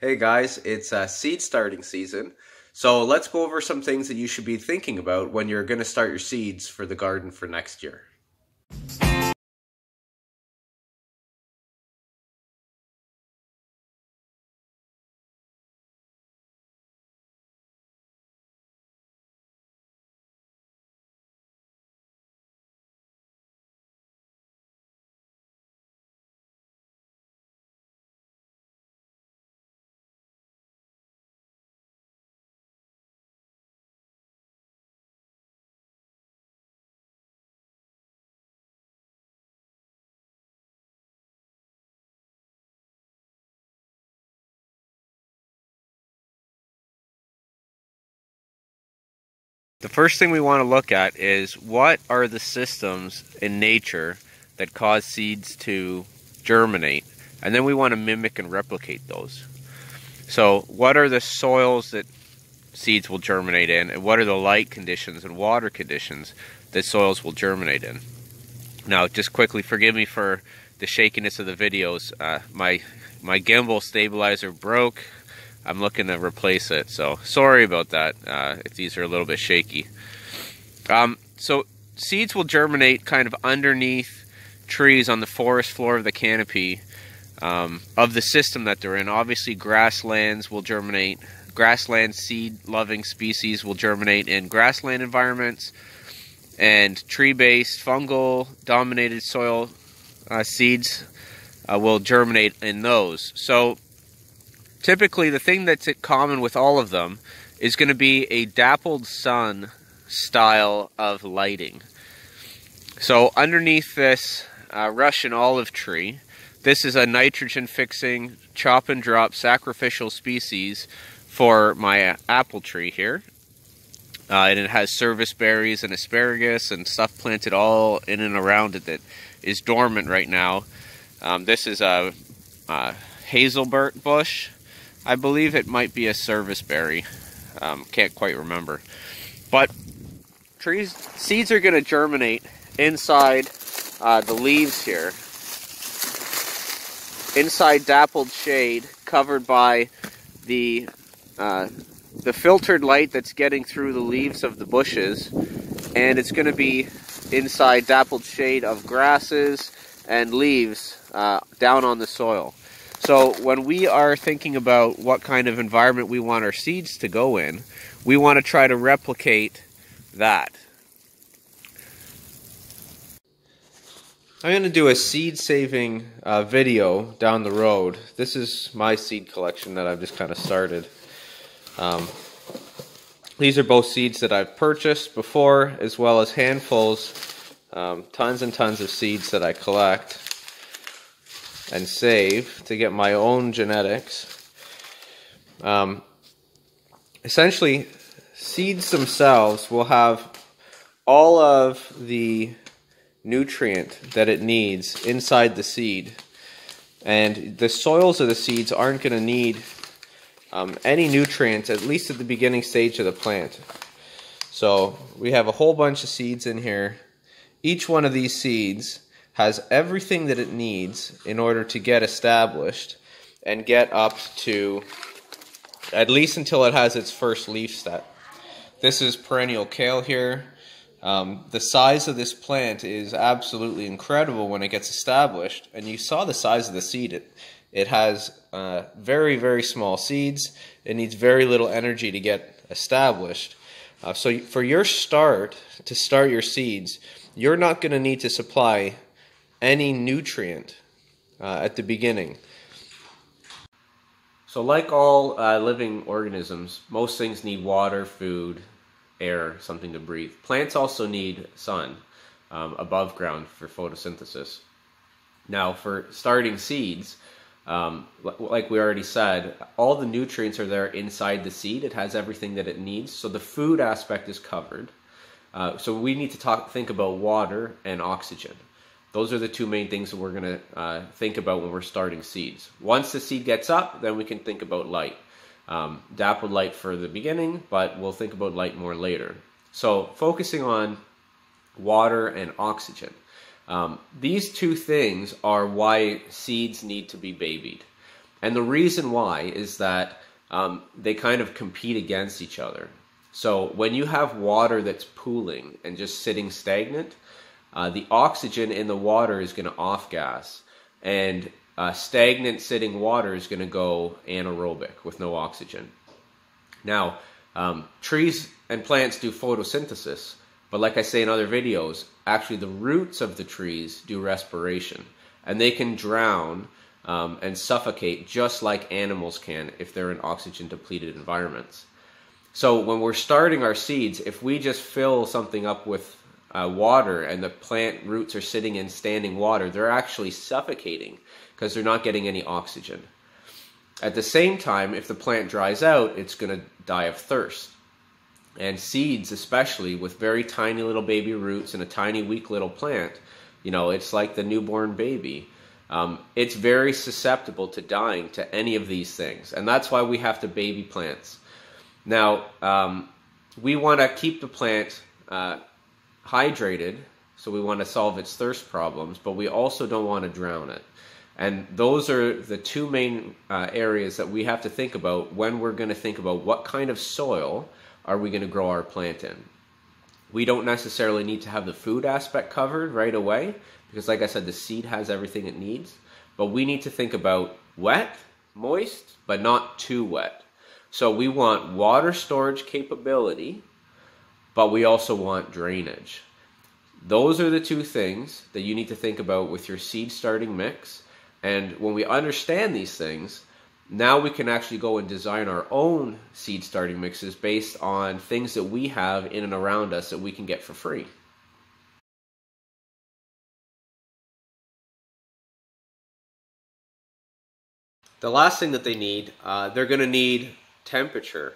Hey guys, it's uh, seed starting season. So let's go over some things that you should be thinking about when you're going to start your seeds for the garden for next year. The first thing we want to look at is what are the systems in nature that cause seeds to germinate, and then we want to mimic and replicate those. So, what are the soils that seeds will germinate in, and what are the light conditions and water conditions that soils will germinate in? Now, just quickly, forgive me for the shakiness of the videos. Uh, my my gimbal stabilizer broke. I'm looking to replace it. So sorry about that uh, if these are a little bit shaky. Um, so seeds will germinate kind of underneath trees on the forest floor of the canopy um, of the system that they're in. Obviously, grasslands will germinate. Grassland seed-loving species will germinate in grassland environments, and tree-based fungal-dominated soil uh, seeds uh, will germinate in those. So typically the thing that's common with all of them is going to be a dappled sun style of lighting. So underneath this uh, Russian olive tree, this is a nitrogen fixing chop and drop sacrificial species for my apple tree here. Uh, and it has service berries and asparagus and stuff planted all in and around it that is dormant right now. Um, this is a, a hazelbert bush I believe it might be a service berry. Um, can't quite remember. But trees, seeds are going to germinate inside uh, the leaves here. Inside dappled shade, covered by the uh, the filtered light that's getting through the leaves of the bushes, and it's going to be inside dappled shade of grasses and leaves uh, down on the soil. So when we are thinking about what kind of environment we want our seeds to go in, we want to try to replicate that. I'm going to do a seed saving uh, video down the road. This is my seed collection that I've just kind of started. Um, these are both seeds that I've purchased before, as well as handfuls, um, tons and tons of seeds that I collect and save to get my own genetics. Um, essentially, seeds themselves will have all of the nutrient that it needs inside the seed. And the soils of the seeds aren't going to need um, any nutrients, at least at the beginning stage of the plant. So we have a whole bunch of seeds in here. Each one of these seeds has everything that it needs in order to get established and get up to at least until it has its first leaf set. This is perennial kale here. Um, the size of this plant is absolutely incredible when it gets established, and you saw the size of the seed. It, it has uh, very, very small seeds. It needs very little energy to get established. Uh, so for your start, to start your seeds, you're not going to need to supply any nutrient uh, at the beginning. So, like all uh, living organisms, most things need water, food, air, something to breathe. Plants also need sun um, above ground for photosynthesis. Now, for starting seeds, um, like we already said, all the nutrients are there inside the seed. It has everything that it needs. So the food aspect is covered. Uh, so we need to talk, think about water and oxygen. Those are the two main things that we're going to uh, think about when we're starting seeds. Once the seed gets up, then we can think about light. Um, dappled light for the beginning, but we'll think about light more later. So focusing on water and oxygen. Um, these two things are why seeds need to be babied. And the reason why is that um, they kind of compete against each other. So when you have water that's pooling and just sitting stagnant, uh, the oxygen in the water is going to off gas, and uh, stagnant sitting water is going to go anaerobic with no oxygen. Now, um, trees and plants do photosynthesis, but like I say in other videos, actually the roots of the trees do respiration, and they can drown um, and suffocate just like animals can if they're in oxygen depleted environments. So when we're starting our seeds, if we just fill something up with uh, water and the plant roots are sitting in standing water, they're actually suffocating because they're not getting any oxygen. At the same time, if the plant dries out, it's going to die of thirst. And seeds, especially with very tiny little baby roots and a tiny, weak little plant, you know, it's like the newborn baby. Um, it's very susceptible to dying to any of these things. And that's why we have to baby plants. Now, um, we want to keep the plant uh, hydrated, so we want to solve its thirst problems, but we also don't want to drown it. And those are the two main uh, areas that we have to think about when we're going to think about what kind of soil are we going to grow our plant in. We don't necessarily need to have the food aspect covered right away because, like I said, the seed has everything it needs. But we need to think about wet, moist, but not too wet. So we want water storage capability but we also want drainage. Those are the two things that you need to think about with your seed starting mix. And when we understand these things, now we can actually go and design our own seed starting mixes based on things that we have in and around us that we can get for free. The last thing that they need, uh, they're going to need temperature.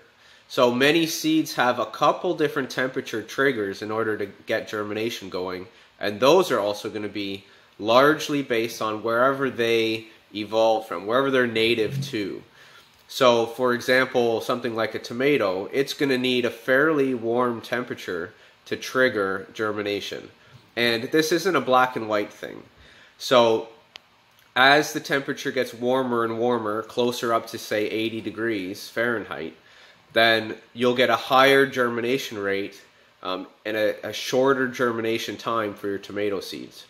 So many seeds have a couple different temperature triggers in order to get germination going, and those are also going to be largely based on wherever they evolve from, wherever they're native to. So, for example, something like a tomato, it's going to need a fairly warm temperature to trigger germination. And this isn't a black and white thing. So, as the temperature gets warmer and warmer, closer up to say 80 degrees Fahrenheit, then you'll get a higher germination rate um, and a, a, shorter germination time for your tomato seeds.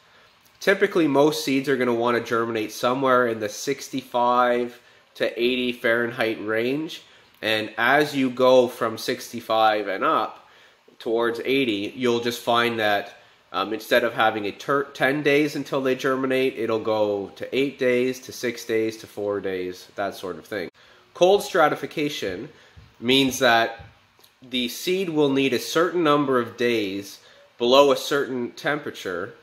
Typically, most seeds are going to want to germinate somewhere in the 65 to 80 Fahrenheit range. And as you go from 65 and up towards 80, you'll just find that um, instead of having a ter- 10 days until they germinate, it'll go to 8 days, to 6 days, to 4 days, that sort of thing. Cold stratification means that the seed will need a certain number of days below a certain temperature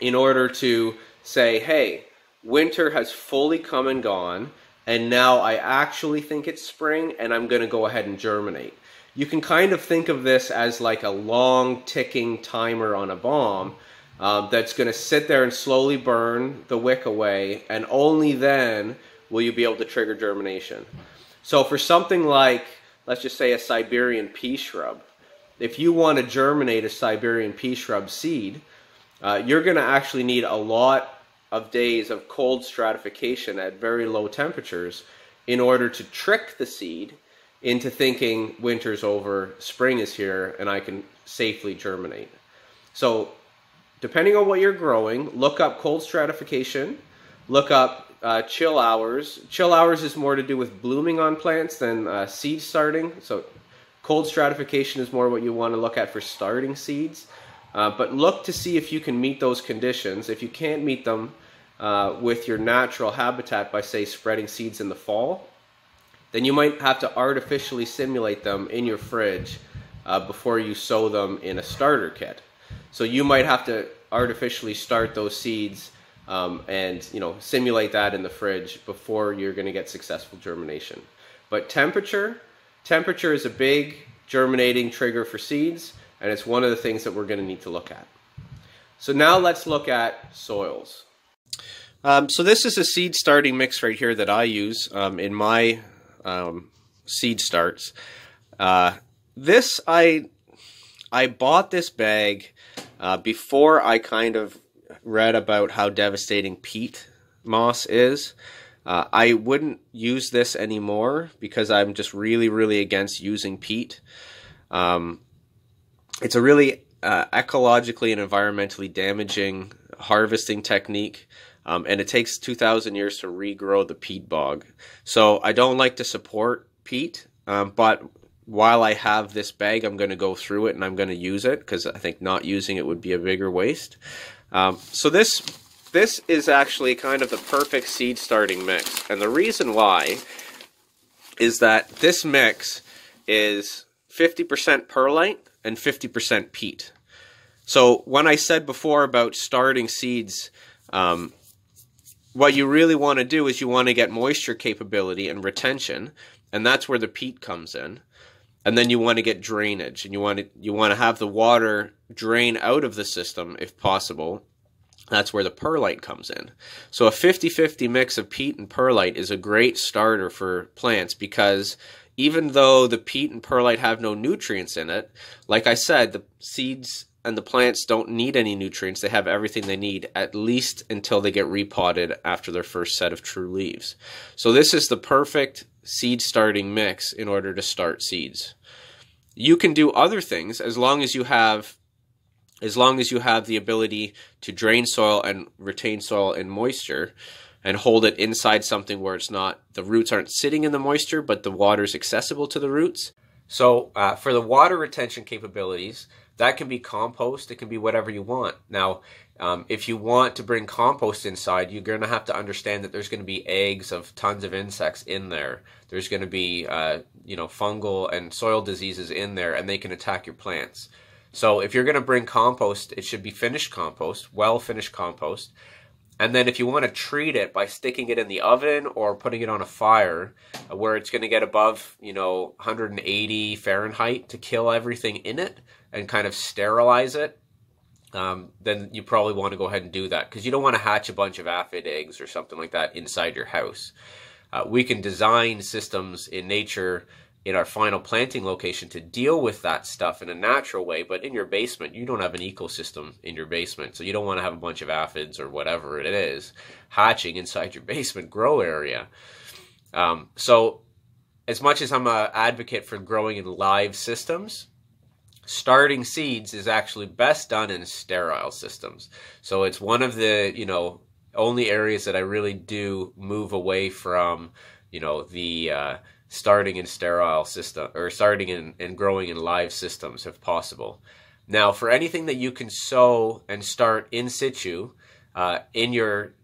in order to say, hey, winter has fully come and gone, and now I actually think it's spring, and I'm going to go ahead and germinate. You can kind of think of this as like a long ticking timer on a bomb uh, that's going to sit there and slowly burn the wick away, and only then will you be able to trigger germination. So for something like let's just say a Siberian pea shrub. If you want to germinate a Siberian pea shrub seed, uh, you're going to actually need a lot of days of cold stratification at very low temperatures in order to trick the seed into thinking winter's over, spring is here, and I can safely germinate. So, depending on what you're growing, look up cold stratification, look up uh, chill hours. Chill hours is more to do with blooming on plants than uh, seed starting. So cold stratification is more what you want to look at for starting seeds. Uh, but look to see if you can meet those conditions. If you can't meet them uh, with your natural habitat by, say, spreading seeds in the fall, then you might have to artificially simulate them in your fridge uh, before you sow them in a starter kit. So you might have to artificially start those seeds um, and you know simulate that in the fridge before you're going to get successful germination. But temperature, temperature is a big germinating trigger for seeds, and it's one of the things that we're going to need to look at. So now let's look at soils. Um, so this is a seed starting mix right here that I use um, in my um, seed starts. Uh, this I I bought this bag uh, before I kind of read about how devastating peat moss is. Uh, I wouldn't use this anymore because I'm just really, really against using peat. Um, it's a really uh, ecologically and environmentally damaging harvesting technique. Um, and it takes 2,000 years to regrow the peat bog. So I don't like to support peat, um, but while I have this bag, I'm going to go through it and I'm going to use it because I think not using it would be a bigger waste. Um, so this this is actually kind of the perfect seed starting mix. And the reason why is that this mix is 50% perlite and 50% peat. So when I said before about starting seeds, um, what you really want to do is you want to get moisture capability and retention, and that's where the peat comes in. And then you want to get drainage, and you want to you want to have the water drain out of the system if possible, that's where the perlite comes in. So a 50-50 mix of peat and perlite is a great starter for plants because even though the peat and perlite have no nutrients in it, like I said, the seeds and the plants don't need any nutrients. They have everything they need at least until they get repotted after their first set of true leaves. So this is the perfect seed starting mix in order to start seeds. You can do other things as long as you have as long as you have the ability to drain soil and retain soil and moisture and hold it inside something where it's not the roots aren't sitting in the moisture but the water is accessible to the roots. So uh, for the water retention capabilities that can be compost it can be whatever you want. Now um, if you want to bring compost inside you're going to have to understand that there's going to be eggs of tons of insects in there. There's going to be uh, you know fungal and soil diseases in there and they can attack your plants so if you're going to bring compost, it should be finished compost, well finished compost. And then if you want to treat it by sticking it in the oven or putting it on a fire uh, where it's going to get above, you know, 180 Fahrenheit to kill everything in it and kind of sterilize it, um, then you probably want to go ahead and do that because you don't want to hatch a bunch of aphid eggs or something like that inside your house. Uh, we can design systems in nature in our final planting location to deal with that stuff in a natural way. But in your basement, you don't have an ecosystem in your basement. So you don't want to have a bunch of aphids or whatever it is hatching inside your basement grow area. Um, so, as much as I'm an advocate for growing in live systems, starting seeds is actually best done in sterile systems. So it's one of the, you know, only areas that I really do move away from, you know, the uh, starting in sterile system or starting in and growing in live systems if possible. Now, for anything that you can sow and start in situ uh, in your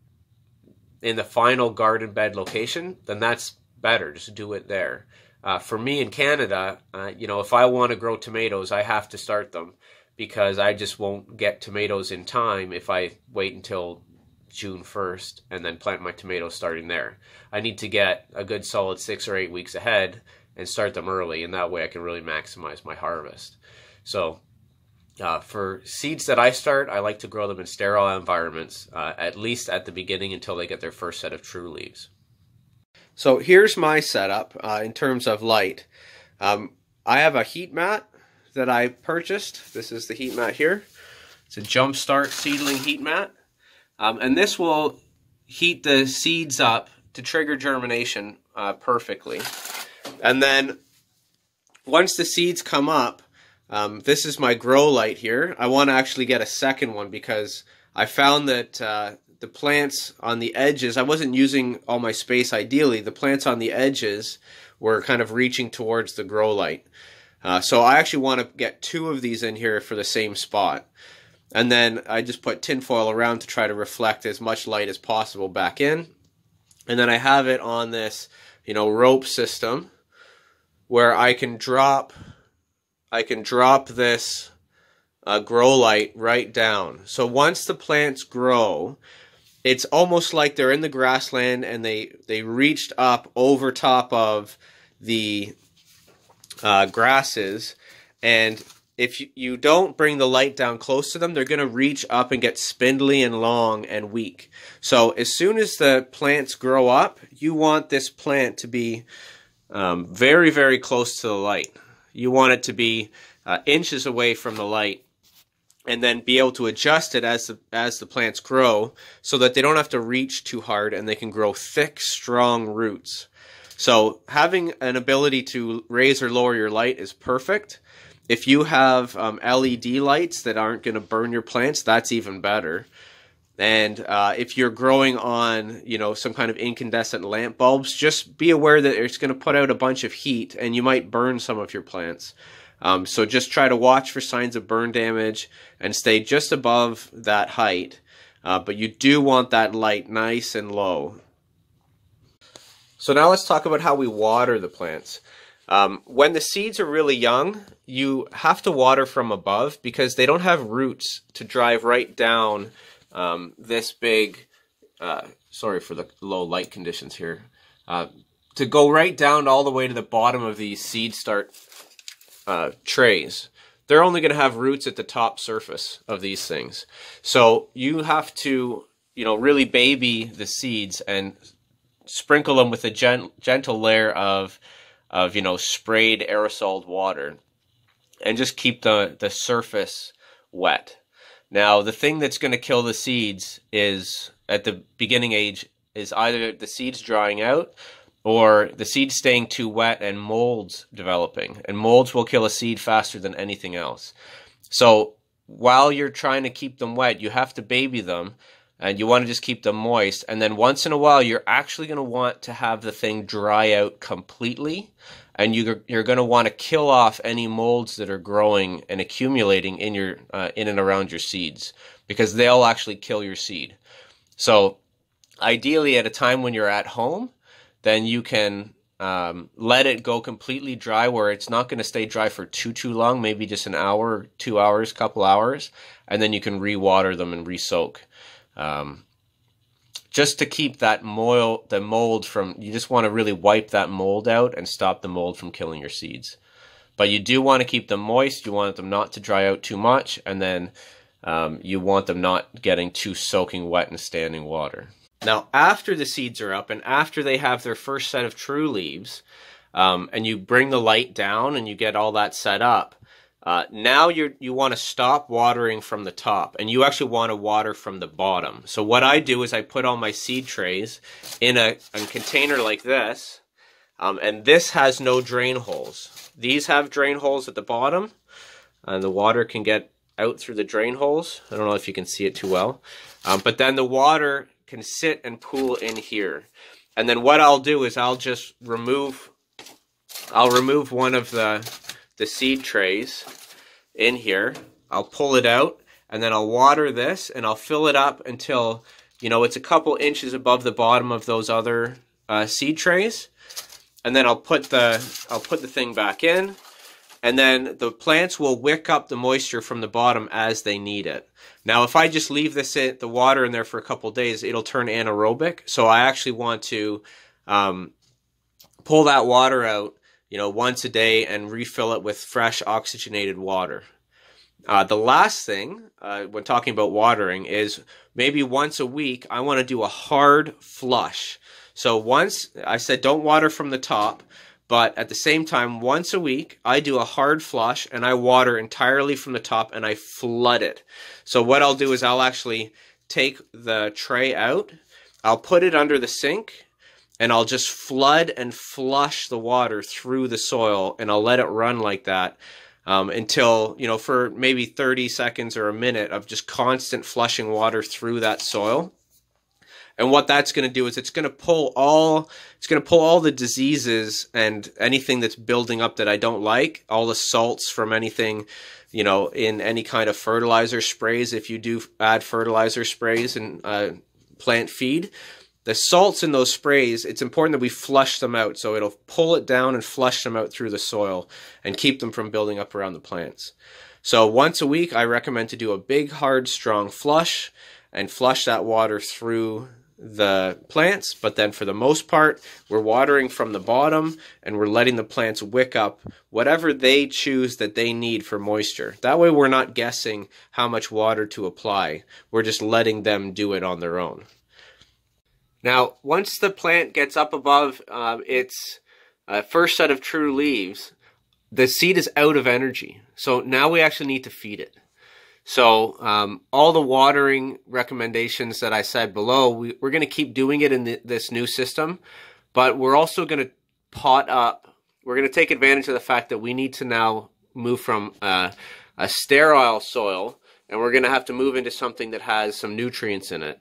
in the final garden bed location, then that's better. Just do it there. Uh, for me in Canada, uh, you know, if I want to grow tomatoes, I have to start them because I just won't get tomatoes in time if I wait until June 1st and then plant my tomatoes starting there. I need to get a good solid six or eight weeks ahead and start them early, and that way I can really maximize my harvest. So, uh, for seeds that I start, I like to grow them in sterile environments, uh, at least at the beginning until they get their first set of true leaves. So, here's my setup uh, in terms of light. Um, I have a heat mat that I purchased. This is the heat mat here. It's a Jumpstart seedling heat mat. Um, and this will heat the seeds up to trigger germination uh, perfectly. And then once the seeds come up, um, this is my grow light here. I want to actually get a second one because I found that uh, the plants on the edges, I wasn't using all my space ideally. The plants on the edges were kind of reaching towards the grow light. Uh, so I actually want to get two of these in here for the same spot. And then I just put tinfoil around to try to reflect as much light as possible back in. And then I have it on this, you know, rope system where I can drop I can drop this uh, grow light right down. So once the plants grow, it's almost like they're in the grassland and they they reached up over top of the uh, grasses and if you don't bring the light down close to them, they're going to reach up and get spindly and long and weak. So as soon as the plants grow up, you want this plant to be um, very, very close to the light. You want it to be uh, inches away from the light and then be able to adjust it as the as the plants grow so that they don't have to reach too hard and they can grow thick strong roots so having an ability to raise or lower your light is perfect if you have um, led lights that aren't going to burn your plants that's even better and uh, if you're growing on you know some kind of incandescent lamp bulbs just be aware that it's going to put out a bunch of heat and you might burn some of your plants um, so just try to watch for signs of burn damage and stay just above that height. Uh, but you do want that light nice and low. So now let's talk about how we water the plants. Um, when the seeds are really young, you have to water from above because they don't have roots to drive right down um, this big. Uh, sorry for the low light conditions here. Uh, to go right down all the way to the bottom of these seed start uh, trays, they're only going to have roots at the top surface of these things. So you have to, you know, really baby the seeds and sprinkle them with a gent- gentle layer of, of you know, sprayed aerosol water, and just keep the the surface wet. Now, the thing that's going to kill the seeds is at the beginning age is either the seeds drying out or the seed staying too wet and molds developing. And molds will kill a seed faster than anything else. So while you're trying to keep them wet, you have to baby them and you want to just keep them moist. And then once in a while, you're actually going to want to have the thing dry out completely. And you're, you're going to want to kill off any molds that are growing and accumulating in your uh, in and around your seeds because they'll actually kill your seed. So ideally, at a time when you're at home, then you can um, let it go completely dry where it's not going to stay dry for too too long maybe just an hour two hours couple hours and then you can re-water them and re-soak um, just to keep that mold the mold from you just want to really wipe that mold out and stop the mold from killing your seeds. But you do want to keep them moist you want them not to dry out too much and then um, you want them not getting too soaking wet in standing water. Now, after the seeds are up and after they have their first set of true leaves, um, and you bring the light down and you get all that set up, uh, now you you want to stop watering from the top and you actually want to water from the bottom. So what I do is I put all my seed trays in a, a container like this, um, and this has no drain holes. These have drain holes at the bottom, and the water can get out through the drain holes. I don't know if you can see it too well, um, but then the water can sit and pool in here. And then what I'll do is I'll just remove I'll remove one of the the seed trays in here. I'll pull it out and then I'll water this and I'll fill it up until you know it's a couple inches above the bottom of those other uh, seed trays. And then I'll put the I'll put the thing back in and then the plants will wick up the moisture from the bottom as they need it. Now, if I just leave this in the water in there for a couple days, it'll turn anaerobic. So I actually want to um, pull that water out, you know, once a day and refill it with fresh oxygenated water. Uh, the last thing uh, when talking about watering is maybe once a week I want to do a hard flush. So once I said don't water from the top, but at the same time, once a week, I do a hard flush and I water entirely from the top and I flood it. So what I'll do is I'll actually take the tray out, I'll put it under the sink, and I'll just flood and flush the water through the soil and I'll let it run like that. Um, until you know for maybe 30 seconds or a minute of just constant flushing water through that soil and what that's going to do is it's going to pull all it's going to pull all the diseases and anything that's building up that I don't like, all the salts from anything, you know, in any kind of fertilizer sprays. If you do add fertilizer sprays and uh, plant feed, the salts in those sprays, it's important that we flush them out so it'll pull it down and flush them out through the soil and keep them from building up around the plants. So once a week, I recommend to do a big, hard, strong flush and flush that water through the plants, but then for the most part, we're watering from the bottom and we're letting the plants wick up whatever they choose that they need for moisture. That way, we're not guessing how much water to apply, we're just letting them do it on their own. Now, once the plant gets up above uh, its uh, first set of true leaves, the seed is out of energy. So now we actually need to feed it. So um, all the watering recommendations that I said below, we, are going to keep doing it in the, this new system, but we're also going to pot up. We're going to take advantage of the fact that we need to now move from uh, a sterile soil, and we're going to have to move into something that has some nutrients in it.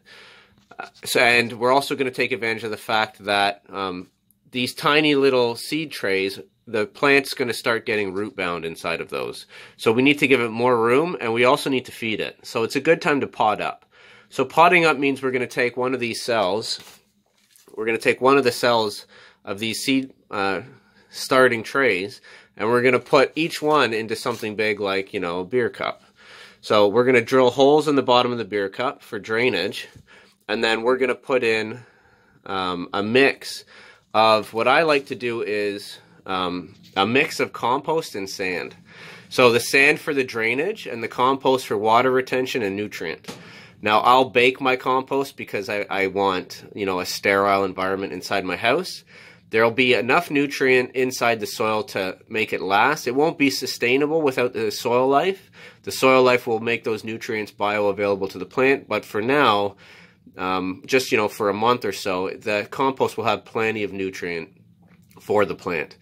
So, and we're also going to take advantage of the fact that um, these tiny little seed trays the plant's going to start getting root bound inside of those. So we need to give it more room and we also need to feed it. So it's a good time to pot up. So potting up means we're going to take one of these cells. We're going to take one of the cells of these seed uh, starting trays and we're going to put each one into something big like, you know, a beer cup. So we're going to drill holes in the bottom of the beer cup for drainage and then we're going to put in um, a mix of what I like to do is um, a mix of compost and sand. So the sand for the drainage and the compost for water retention and nutrient. Now I'll bake my compost because I, I want, you know, a sterile environment inside my house. There'll be enough nutrient inside the soil to make it last. It won't be sustainable without the soil life. The soil life will make those nutrients bioavailable to the plant, but for now, um, just you know, for a month or so, the compost will have plenty of nutrient for the plant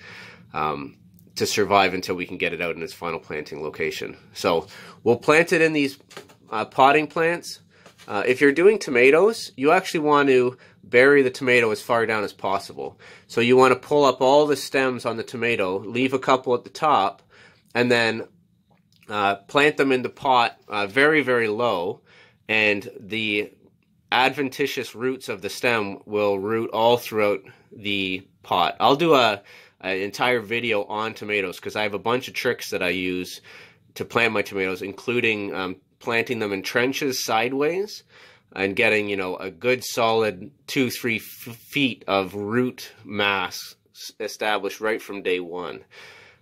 um, to survive until we can get it out in its final planting location. So we'll plant it in these uh, potting plants. Uh, if you're doing tomatoes, you actually want to bury the tomato as far down as possible. So you want to pull up all the stems on the tomato, leave a couple at the top, and then uh, plant them in the pot uh, very, very low. And the adventitious roots of the stem will root all throughout the pot. I'll do a an entire video on tomatoes because I have a bunch of tricks that I use to plant my tomatoes, including um, planting them in trenches sideways and getting you know a good solid two three feet of root mass established right from day one,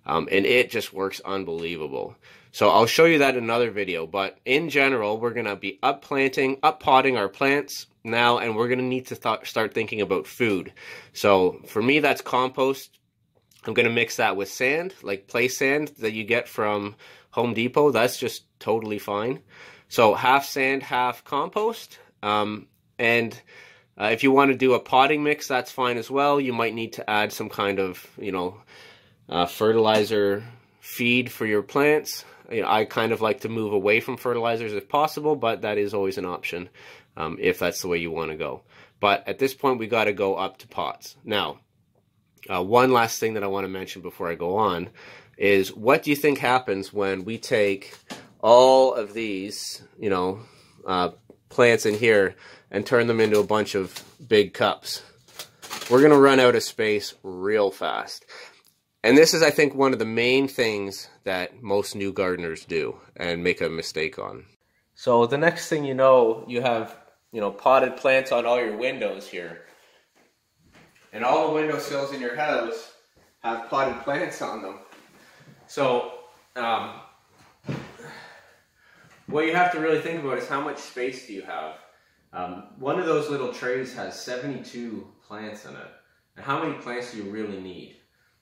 um, and it just works unbelievable. So I'll show you that in another video, but in general, we're going to be up planting, up potting our plants now, and we're going to need to th start thinking about food. So for me, that's compost. I'm going to mix that with sand, like play sand that you get from Home Depot. That's just totally fine. So half sand, half compost. Um, and uh, if you want to do a potting mix, that's fine as well. You might need to add some kind of, you know, uh, fertilizer feed for your plants you know, I kind of like to move away from fertilizers if possible, but that is always an option um, if that's the way you want to go. But at this point, we got to go up to pots. Now, uh, one last thing that I want to mention before I go on is what do you think happens when we take all of these, you know, uh, plants in here and turn them into a bunch of big cups? We're going to run out of space real fast. And this is, I think, one of the main things that most new gardeners do and make a mistake on. So the next thing you know, you have, you know, potted plants on all your windows here. And all the windowsills in your house have potted plants on them. So, um, what you have to really think about is how much space do you have? Um, one of those little trays has 72 plants in it. And how many plants do you really need?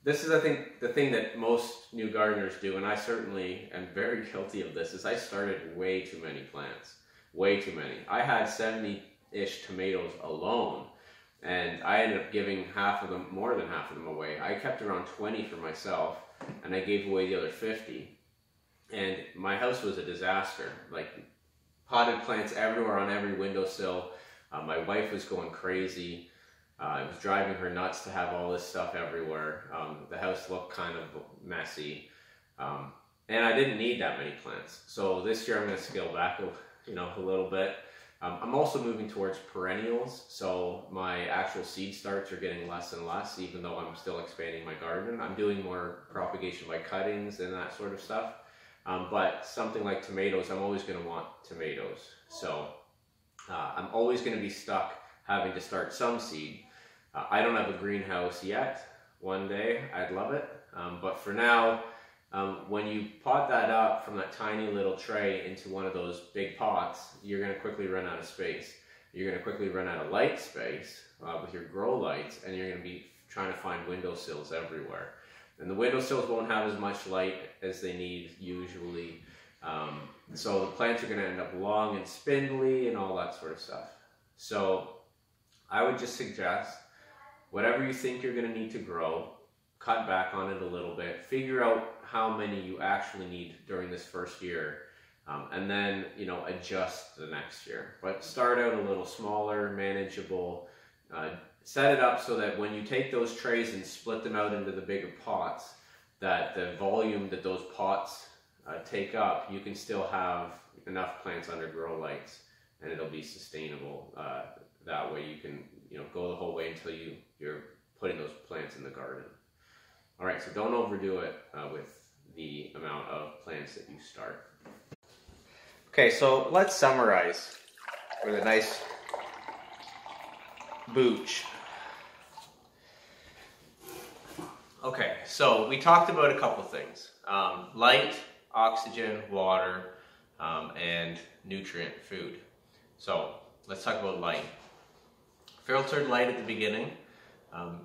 This is, I think, the thing that most new gardeners do, and I certainly am very guilty of this, is I started way too many plants. Way too many. I had 70-ish tomatoes alone, and I ended up giving half of them, more than half of them away. I kept around 20 for myself, and I gave away the other 50. And my house was a disaster. Like, potted plants everywhere on every windowsill. Uh, my wife was going crazy. Uh, it was driving her nuts to have all this stuff everywhere. Um, the house looked kind of messy. Um, and I didn't need that many plants. So this year I'm going to scale back a, you know, a little bit. Um, I'm also moving towards perennials, so my actual seed starts are getting less and less, even though I'm still expanding my garden. I'm doing more propagation by cuttings and that sort of stuff. Um, but something like tomatoes, I'm always going to want tomatoes. So uh, I'm always going to be stuck having to start some seed. Uh, I don't have a greenhouse yet. One day, I'd love it. Um, but for now, um, when you pot that up from that tiny little tray into one of those big pots, you're going to quickly run out of space. You're going to quickly run out of light space uh, with your grow lights, and you're going to be trying to find windowsills everywhere. And the windowsills won't have as much light as they need usually. Um, so the plants are going to end up long and spindly and all that sort of stuff. So I would just suggest whatever you think you're going to need to grow, cut back on it a little bit, figure out how many you actually need during this first year. Um, and then you know adjust the next year but start out a little smaller manageable uh, set it up so that when you take those trays and split them out into the bigger pots that the volume that those pots uh, take up you can still have enough plants under grow lights and it'll be sustainable uh, that way you can you know go the whole way until you you're putting those plants in the garden all right so don't overdo it uh, with the amount of plants that you start Okay, so let's summarize with a nice booch. Okay, so we talked about a couple things. Um, light, oxygen, water, um, and nutrient food. So let's talk about light. Filtered light at the beginning. Um,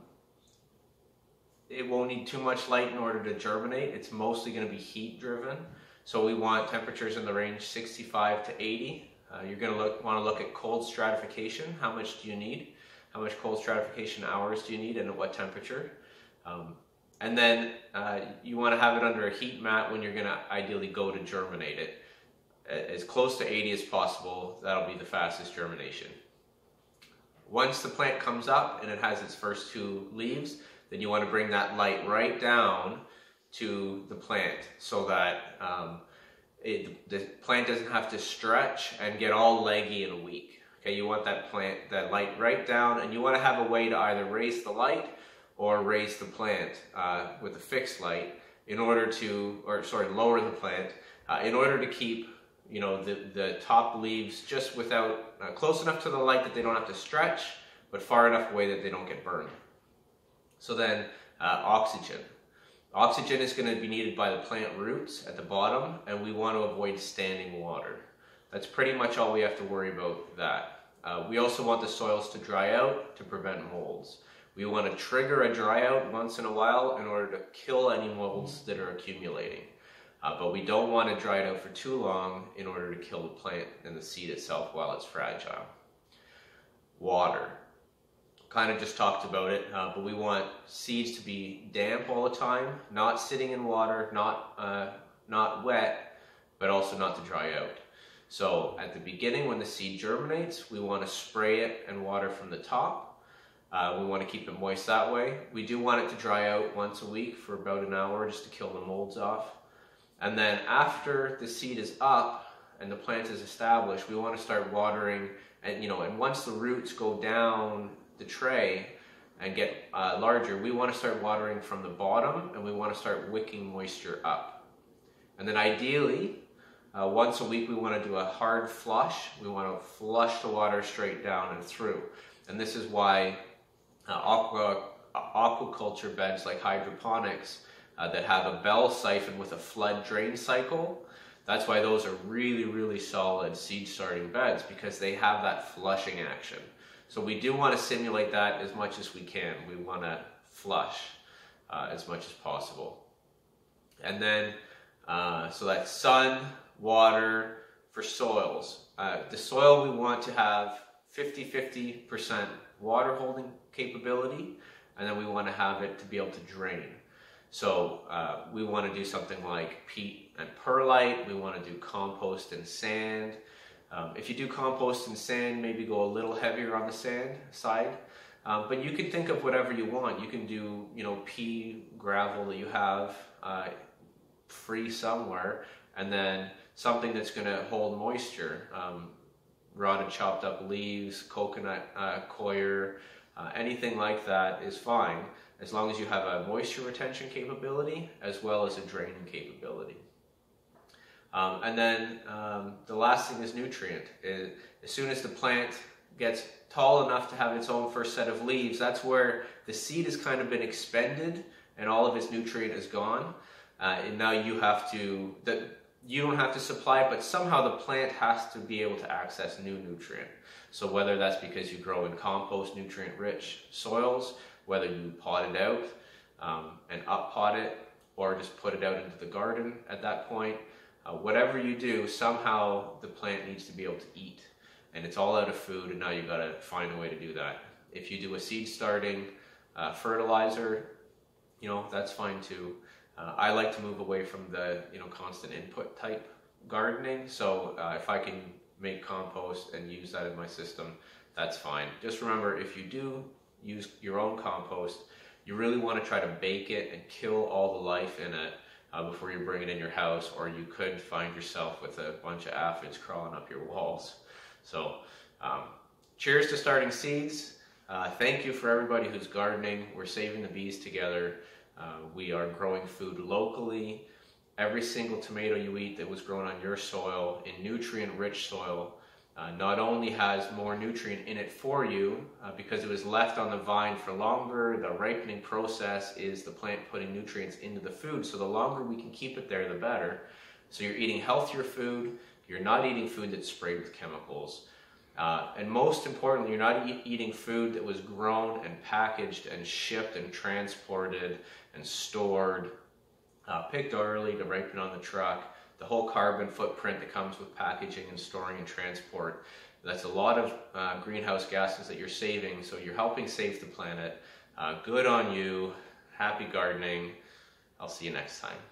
it won't need too much light in order to germinate. It's mostly going to be heat driven. So we want temperatures in the range 65 to 80. Uh, you're going to want to look at cold stratification. How much do you need? How much cold stratification hours do you need and at what temperature? Um, and then uh, you want to have it under a heat mat when you're going to ideally go to germinate it. As close to 80 as possible, that'll be the fastest germination. Once the plant comes up and it has its first two leaves, then you want to bring that light right down to the plant so that um, it, the plant doesn't have to stretch and get all leggy and weak. Okay, you want that plant, that light right down, and you want to have a way to either raise the light or raise the plant uh, with a fixed light in order to, or sorry, lower the plant uh, in order to keep, you know, the, the top leaves just without, uh, close enough to the light that they don't have to stretch, but far enough away that they don't get burned. So then, uh, oxygen. Oxygen is going to be needed by the plant roots at the bottom, and we want to avoid standing water. That's pretty much all we have to worry about that. Uh, we also want the soils to dry out to prevent molds. We want to trigger a dry out once in a while in order to kill any molds that are accumulating. Uh, but we don't want to dry it out for too long in order to kill the plant and the seed itself while it's fragile. Water kind of just talked about it, uh, but we want seeds to be damp all the time, not sitting in water, not, uh, not wet, but also not to dry out. So at the beginning when the seed germinates, we want to spray it and water from the top. Uh, we want to keep it moist that way. We do want it to dry out once a week for about an hour just to kill the molds off. And then after the seed is up and the plant is established, we want to start watering and you know, and once the roots go down the tray and get uh, larger, we want to start watering from the bottom and we want to start wicking moisture up. And then ideally, uh, once a week we want to do a hard flush. We want to flush the water straight down and through. And this is why uh, aqua, aquaculture beds like hydroponics uh, that have a bell siphon with a flood drain cycle, that's why those are really, really solid seed starting beds because they have that flushing action. So we do want to simulate that as much as we can. We want to flush uh, as much as possible. And then, uh, so that's sun, water, for soils. Uh, the soil we want to have 50-50% water holding capability, and then we want to have it to be able to drain. So uh, we want to do something like peat and perlite, we want to do compost and sand, um, if you do compost and sand, maybe go a little heavier on the sand side. Um, but you can think of whatever you want. You can do, you know, pea gravel that you have uh, free somewhere, and then something that's going to hold moisture. Um, rotted, chopped up leaves, coconut uh, coir, uh, anything like that is fine as long as you have a moisture retention capability as well as a draining capability. Um, and then um, the last thing is nutrient. It, as soon as the plant gets tall enough to have its own first set of leaves, that's where the seed has kind of been expended and all of its nutrient is gone. Uh, and now you have to, the, you don't have to supply it, but somehow the plant has to be able to access new nutrient. So whether that's because you grow in compost nutrient rich soils, whether you pot it out um, and up pot it, or just put it out into the garden at that point, uh, whatever you do, somehow the plant needs to be able to eat. And it's all out of food, and now you've got to find a way to do that. If you do a seed starting uh, fertilizer, you know, that's fine too. Uh, I like to move away from the, you know, constant input type gardening. So uh, if I can make compost and use that in my system, that's fine. Just remember, if you do use your own compost, you really want to try to bake it and kill all the life in it uh, before you bring it in your house, or you could find yourself with a bunch of aphids crawling up your walls. So, um, cheers to starting seeds. Uh, thank you for everybody who's gardening. We're saving the bees together. Uh, we are growing food locally. Every single tomato you eat that was grown on your soil in nutrient rich soil uh, not only has more nutrient in it for you uh, because it was left on the vine for longer, the ripening process is the plant putting nutrients into the food. So the longer we can keep it there, the better. So you're eating healthier food, you're not eating food that's sprayed with chemicals. Uh, and most importantly, you're not e- eating food that was grown and packaged and shipped and transported and stored, uh, picked early to ripen on the truck the whole carbon footprint that comes with packaging and storing and transport. That's a lot of uh, greenhouse gases that you're saving, so you're helping save the planet. Uh, good on you. Happy gardening. I'll see you next time.